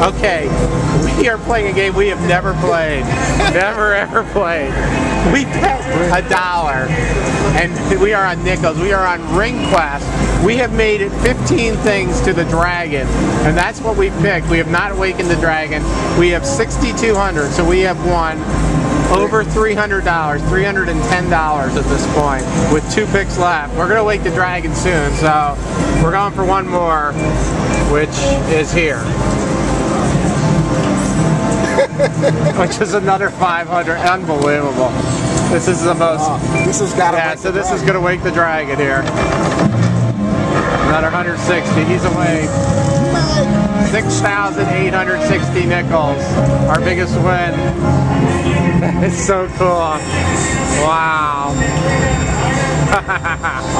Okay, we are playing a game we have never played. never ever played. We bet a dollar, and we are on nickels. We are on Ring Quest. We have made it 15 things to the dragon, and that's what we picked. We have not awakened the dragon. We have 6,200, so we have won over $300, $310 at this point, with two picks left. We're gonna wake the dragon soon, so we're going for one more, which is here. which is another 500. Unbelievable. This is the most. Oh, this has got to. Yeah, so this is gonna wake the dragon here. Another 160. He's away. 6,860 nickels. Our biggest win. It's so cool. Wow.